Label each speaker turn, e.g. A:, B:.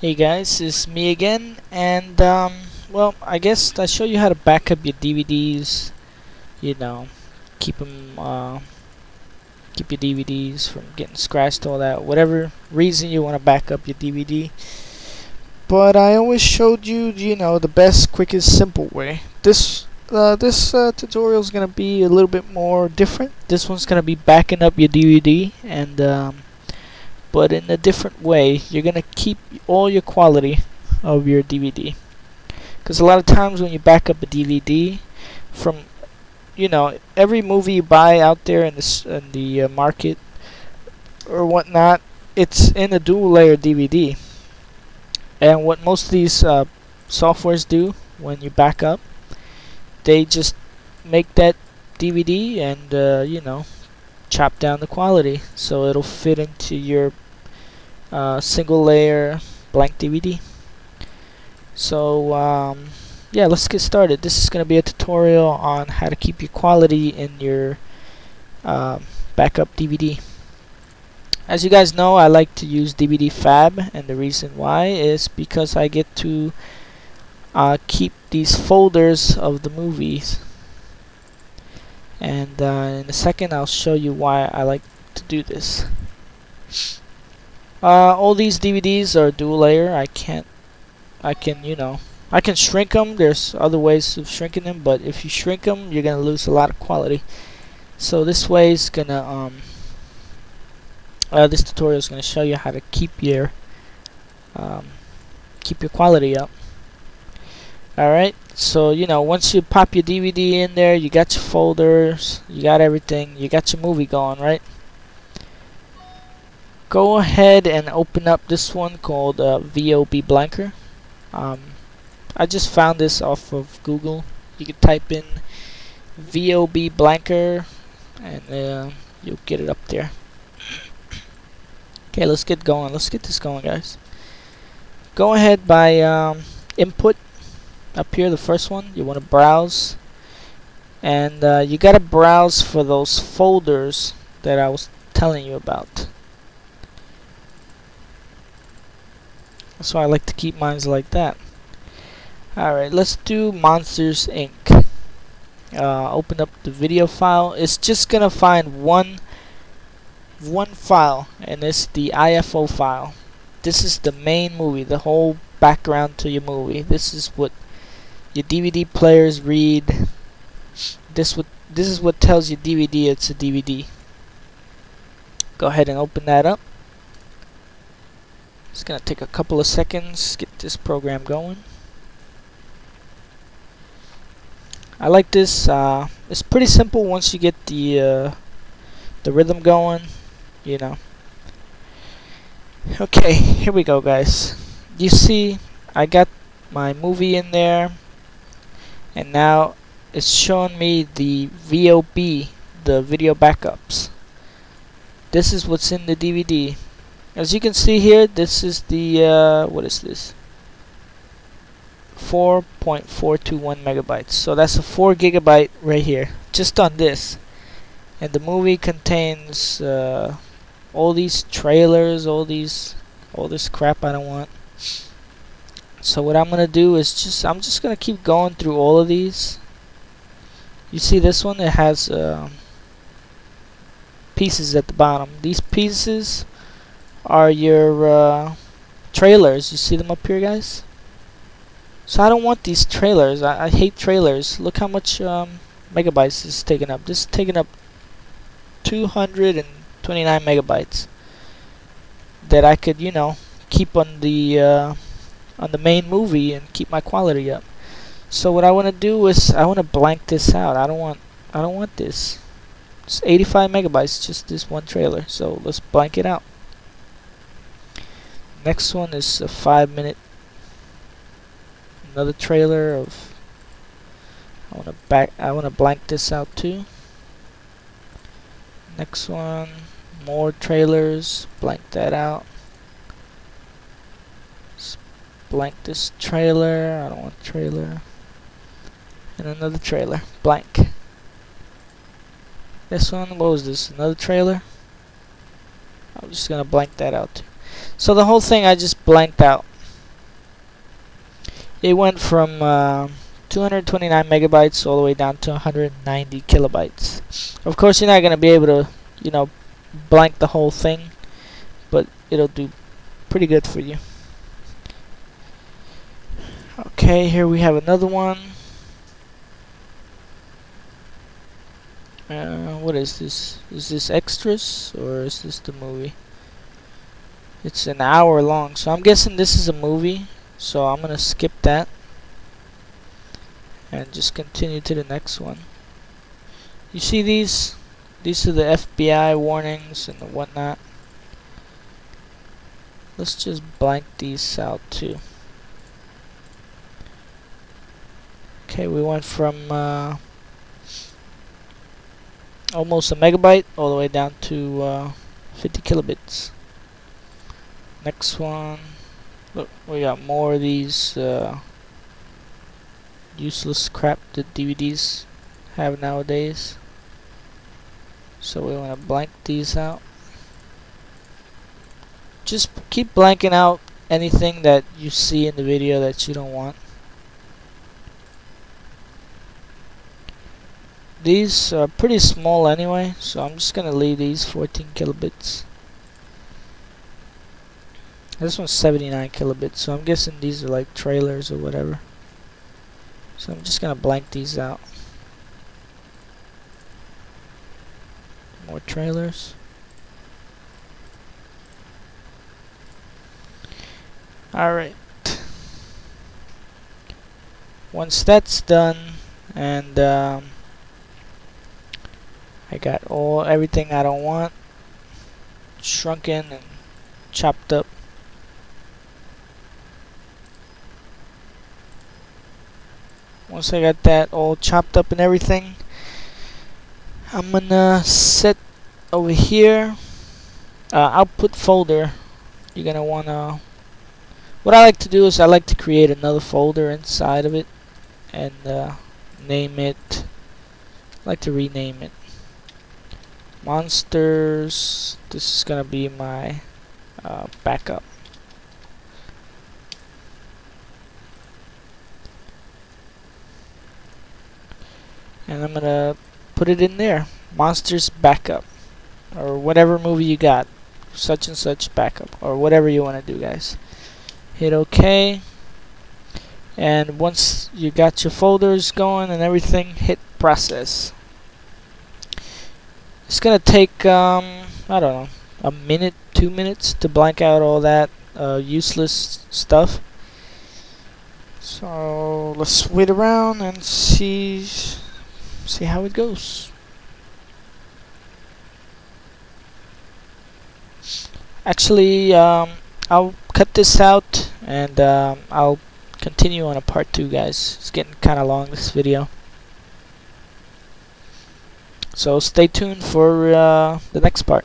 A: Hey guys, it's me again, and um, well, I guess I show you how to back up your DVDs. You know, keep them, uh, keep your DVDs from getting scratched, all that. Whatever reason you want to back up your DVD. But I always showed you, you know, the best, quickest, simple way. This uh, this uh, tutorial is gonna be a little bit more different. This one's gonna be backing up your DVD and. Um, but in a different way. You're gonna keep all your quality of your DVD. Because a lot of times when you back up a DVD from, you know, every movie you buy out there in the in the uh, market or whatnot, it's in a dual layer DVD. And what most of these uh, softwares do when you back up, they just make that DVD and uh, you know chop down the quality so it'll fit into your uh, single layer blank DVD so um, yeah let's get started. This is going to be a tutorial on how to keep your quality in your uh, backup DVD as you guys know I like to use DVDFab and the reason why is because I get to uh, keep these folders of the movies and uh, in a second I'll show you why I like to do this. Uh, all these DVDs are dual layer. I can't I can you know I can shrink them there's other ways of shrinking them but if you shrink them you're gonna lose a lot of quality. So this way is gonna um, uh, this tutorial is gonna show you how to keep your um, keep your quality up alright so you know once you pop your DVD in there you got your folders you got everything you got your movie going right? Go ahead and open up this one called uh, VobBlanker. Um, I just found this off of Google. You can type in VobBlanker and uh, you'll get it up there. Okay let's get going. Let's get this going guys. Go ahead by um, input up here the first one you want to browse. And uh, you gotta browse for those folders that I was telling you about. Why I like to keep mines like that. Alright let's do Monsters Inc. Uh, open up the video file. It's just gonna find one one file and it's the IFO file. This is the main movie the whole background to your movie. This is what your DVD players read. This what this is what tells your DVD it's a DVD go ahead and open that up. It's gonna take a couple of seconds get this program going. I like this uh, it's pretty simple once you get the uh, the rhythm going you know. Okay here we go guys. You see I got my movie in there and now it's showing me the VOB the video backups. This is what's in the DVD as you can see here this is the uh, what is this? 4.421 megabytes. So that's a 4 gigabyte right here just on this. And the movie contains uh, all these trailers all these all this crap I don't want so what I'm gonna do is just I'm just gonna keep going through all of these. You see this one it has uh, pieces at the bottom. These pieces are your uh, trailers. You see them up here guys? So I don't want these trailers. I, I hate trailers. Look how much um, megabytes is taking up. This is taking up 229 megabytes that I could you know keep on the uh, on the main movie and keep my quality up. So what I want to do is I want to blank this out. I don't want I don't want this. It's 85 megabytes, just this one trailer. So let's blank it out. Next one is a five minute. Another trailer of. I want to back. I want to blank this out too. Next one, more trailers. Blank that out blank this trailer. I don't want trailer. And another trailer. Blank. This one what was this? Another trailer? I'm just gonna blank that out. So the whole thing I just blanked out. It went from uh, 229 megabytes all the way down to 190 kilobytes. Of course, you're not gonna be able to, you know, blank the whole thing, but it'll do pretty good for you. Okay, here we have another one. Uh, what is this? Is this extras or is this the movie? It's an hour long, so I'm guessing this is a movie. So I'm gonna skip that and just continue to the next one. You see these? These are the FBI warnings and the whatnot. Let's just blank these out too. Okay, we went from uh, almost a megabyte all the way down to uh, 50 kilobits. Next one. Look, we got more of these uh, useless crap that DVDs have nowadays. So we want to blank these out. Just keep blanking out anything that you see in the video that you don't want. These are pretty small anyway, so I'm just gonna leave these 14 kilobits. This one's 79 kilobits, so I'm guessing these are like trailers or whatever. So I'm just gonna blank these out. More trailers. Alright. Once that's done and um, I got all everything I don't want shrunken and chopped up. Once I got that all chopped up and everything I'm gonna set over here uh, output folder. You're gonna wanna what I like to do is I like to create another folder inside of it and uh, name it I like to rename it monsters. This is gonna be my uh, backup. And I'm gonna put it in there. Monsters backup. Or whatever movie you got. Such and such backup. Or whatever you want to do guys. Hit OK. And once you got your folders going and everything hit process it's gonna take um, I don't know a minute two minutes to blank out all that uh, useless stuff so let's wait around and see see how it goes. Actually, um, I'll cut this out and um, I'll continue on a part 2 guys. It's getting kinda long this video. So stay tuned for uh, the next part.